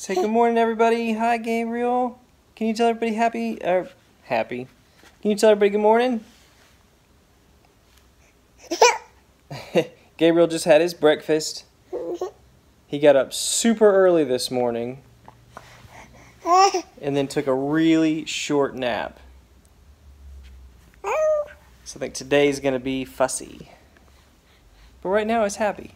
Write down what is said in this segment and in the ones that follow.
Say good morning, everybody. Hi, Gabriel. Can you tell everybody happy? Uh, happy. Can you tell everybody good morning? Gabriel just had his breakfast. He got up super early this morning and then took a really short nap. So I think today's going to be fussy. But right now, it's happy.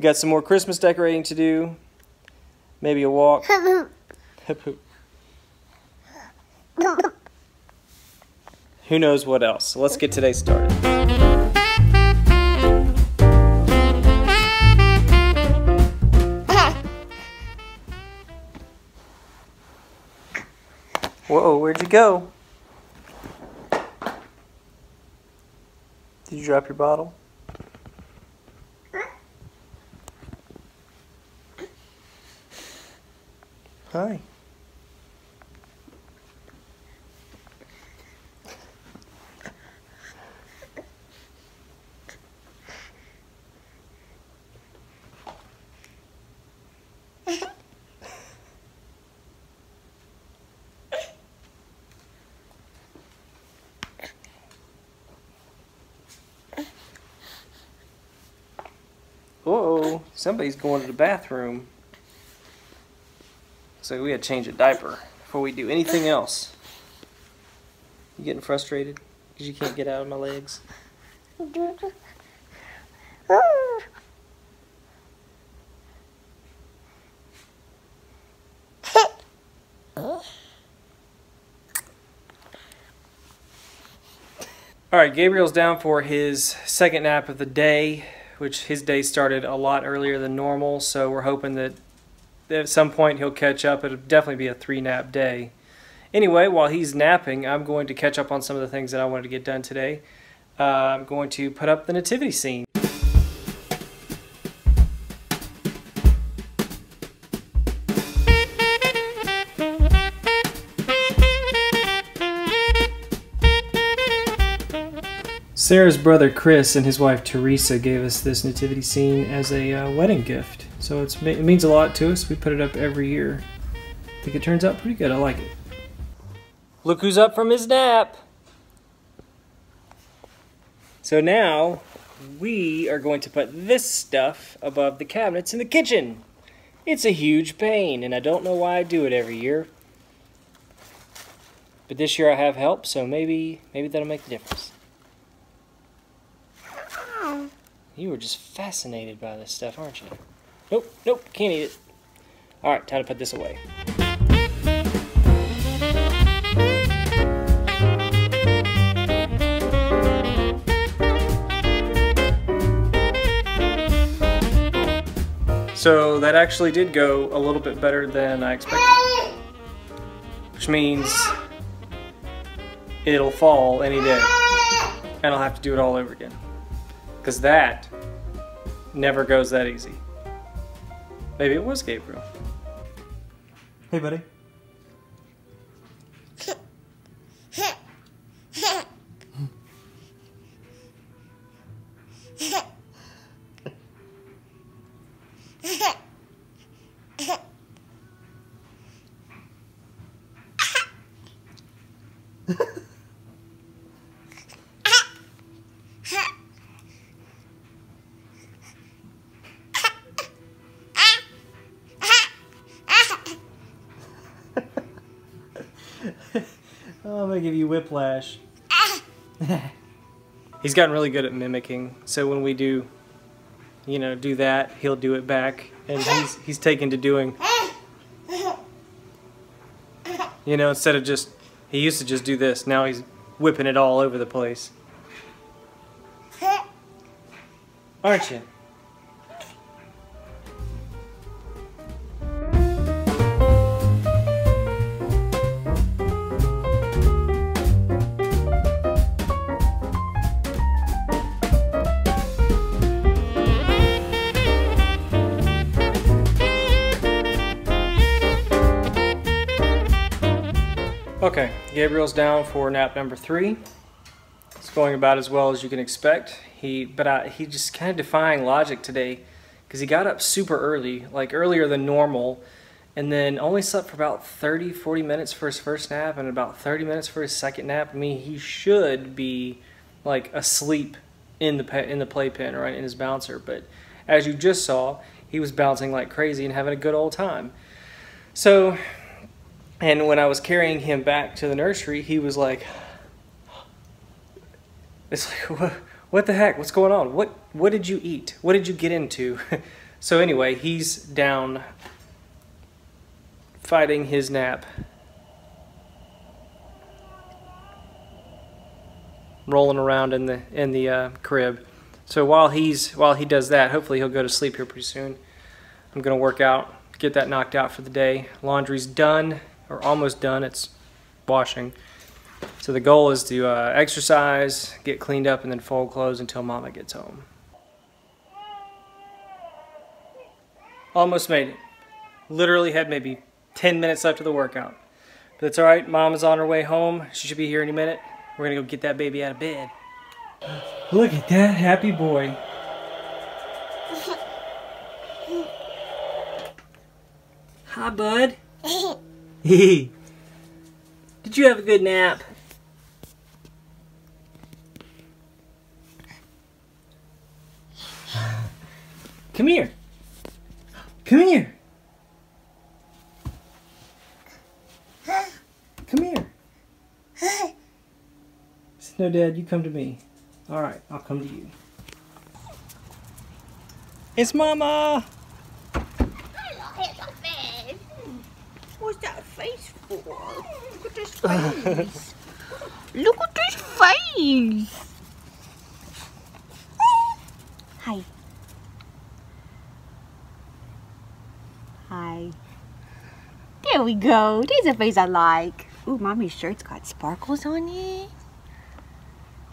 We've got some more Christmas decorating to do. Maybe a walk. Who knows what else? So let's get today started. Whoa, where'd you go? Did you drop your bottle? Hi. Whoa, somebody's going to the bathroom. So we had to change a diaper before we do anything else. You getting frustrated because you can't get out of my legs? All right, Gabriel's down for his second nap of the day, which his day started a lot earlier than normal. So we're hoping that at some point he'll catch up. It'll definitely be a three nap day. Anyway, while he's napping, I'm going to catch up on some of the things that I wanted to get done today. Uh, I'm going to put up the nativity scene. Sarah's brother Chris and his wife Teresa gave us this nativity scene as a uh, wedding gift. So it means a lot to us. We put it up every year. I think it turns out pretty good. I like it. Look who's up from his nap. So now we are going to put this stuff above the cabinets in the kitchen. It's a huge pain and I don't know why I do it every year. But this year I have help, so maybe maybe that'll make the difference. You were just fascinated by this stuff, aren't you? Nope, nope, can't eat it. Alright, time to put this away. So that actually did go a little bit better than I expected. Which means it'll fall any day. And I'll have to do it all over again. Because that never goes that easy. Maybe it was Gabriel. Hey, buddy. Oh, I'm gonna give you whiplash. he's gotten really good at mimicking, so when we do, you know, do that, he'll do it back, and he's he's taken to doing. You know, instead of just, he used to just do this. Now he's whipping it all over the place. Aren't you? Okay, Gabriel's down for nap number three. It's going about as well as you can expect. He, but I, he just kind of defying logic today because he got up super early, like earlier than normal, and then only slept for about 30, 40 minutes for his first nap and about 30 minutes for his second nap. I mean, he should be like asleep in the in the playpen, right, in his bouncer. But as you just saw, he was bouncing like crazy and having a good old time. So, and when I was carrying him back to the nursery, he was like, "It's like what, what the heck? What's going on? What what did you eat? What did you get into?" so anyway, he's down fighting his nap. rolling around in the in the uh, crib. So while he's while he does that, hopefully he'll go to sleep here pretty soon. I'm gonna work out, get that knocked out for the day. Laundry's done or almost done. It's washing. So the goal is to uh, exercise, get cleaned up, and then fold clothes until Mama gets home. Almost made it. Literally had maybe 10 minutes left of the workout. But it's alright, Mom is on her way home. She should be here any minute. We're gonna go get that baby out of bed. Look at that happy boy. Hi, bud. Did you have a good nap? Come here. Come here. Come here. No, Dad, you come to me. All right, I'll come to you. It's Mama! What's that face for? Look at this face. Look at this face. Hi. Hi. There we go. There's a face I like. Ooh, mommy's shirt's got sparkles on it.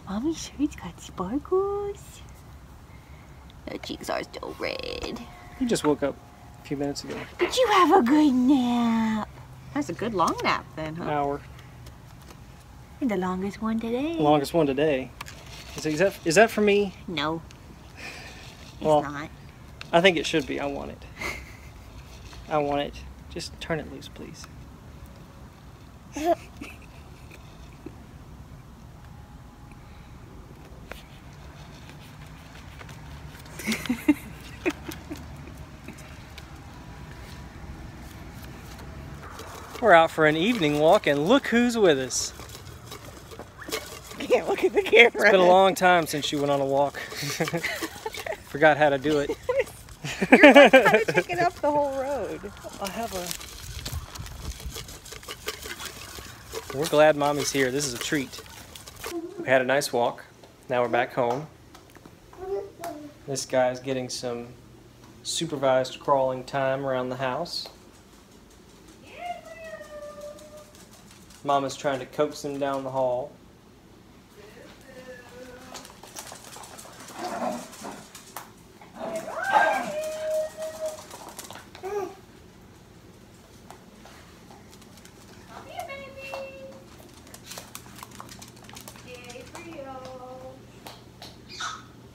Mommy's shirt's got sparkles. The cheeks are still red. You just woke up a few minutes ago. Did you have a good nap? That's a good long nap then, huh? An Hour. The longest one today. The Longest one today. Is, is that is that for me? No. It's Well- not. I think it should be. I want it. I want it. Just turn it loose, please. We're out for an evening walk, and look who's with us. I Can't look at the camera. It's been a long time since you went on a walk. Forgot how to do it. You're like kind of taking up the whole road. I have a. We're glad mommy's here. This is a treat. We had a nice walk. Now we're back home. This guy's getting some supervised crawling time around the house. Mama's trying to coax him down the hall.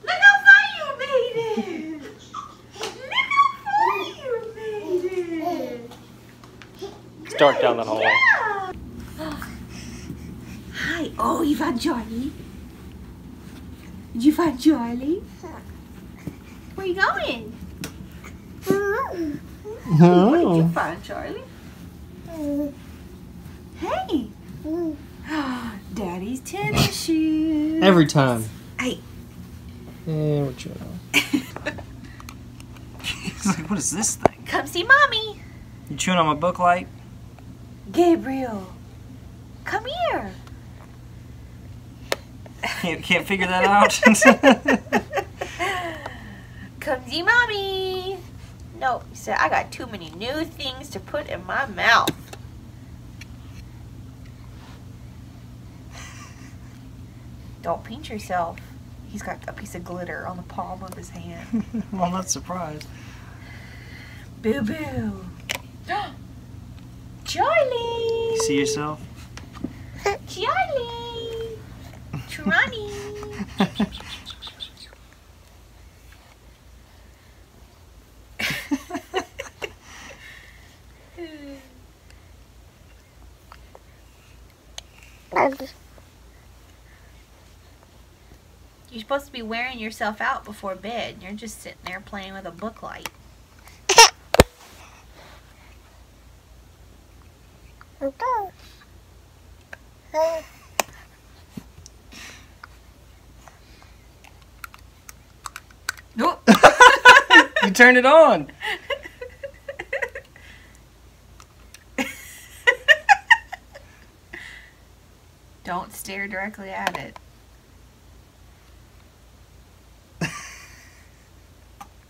Look how far you made it! Look how far you made it! It's dark down that hallway. Hi. Oh, you found Charlie? Did you find Charlie? Where are you going? Oh. What did you find, Charlie? Hey! Daddy's tennis shoes. Every time. Hey. And we're chewing on. He's like, what is this thing? Come see mommy. You chewing on my book light? Gabriel, come here. Can't, can't figure that out. Come see mommy. No, he said, I got too many new things to put in my mouth. Don't pinch yourself. He's got a piece of glitter on the palm of his hand. well, I'm not surprised. Boo boo. Charlie. You see yourself? Charlie. You're supposed to be wearing yourself out before bed. You're just sitting there playing with a book light. Nope. Turned it on. Don't stare directly at it.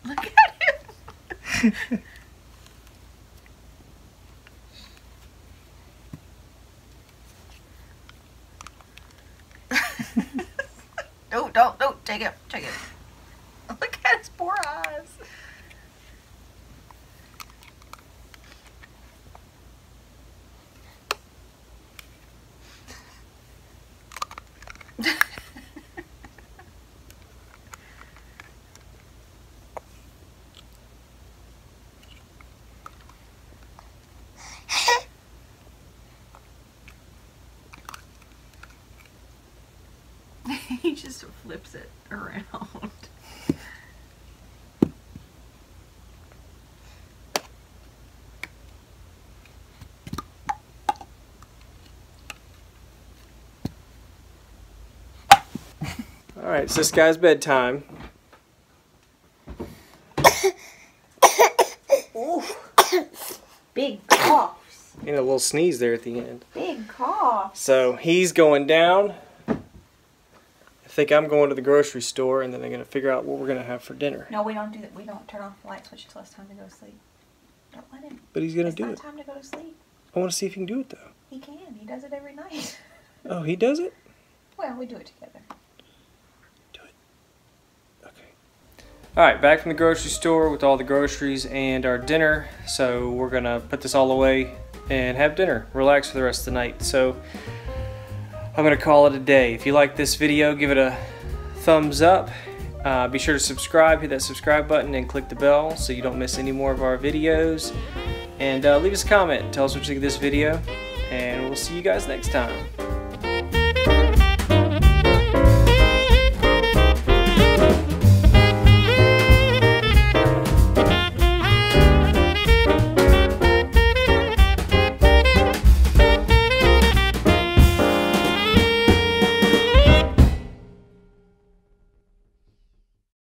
Look at him. no, don't, don't take it, take it. Look at his poor eyes. He just flips it around. All right, so this guy's bedtime. Big coughs. And a little sneeze there at the end. Big cough. So he's going down. I think I'm going to the grocery store, and then I'm gonna figure out what we're gonna have for dinner. No, we don't do that. We don't turn off the light switch until it's time to go to sleep. Don't let him. But he's gonna it's do it. time to go to sleep. I want to see if he can do it though. He can. He does it every night. Oh, he does it. well, we do it together. Do it. Okay. All right, back from the grocery store with all the groceries and our dinner. So we're gonna put this all away and have dinner, relax for the rest of the night. So I'm gonna call it a day. If you like this video, give it a thumbs up. Uh, be sure to subscribe, hit that subscribe button, and click the bell so you don't miss any more of our videos. And uh, leave us a comment, tell us what you think of this video, and we'll see you guys next time.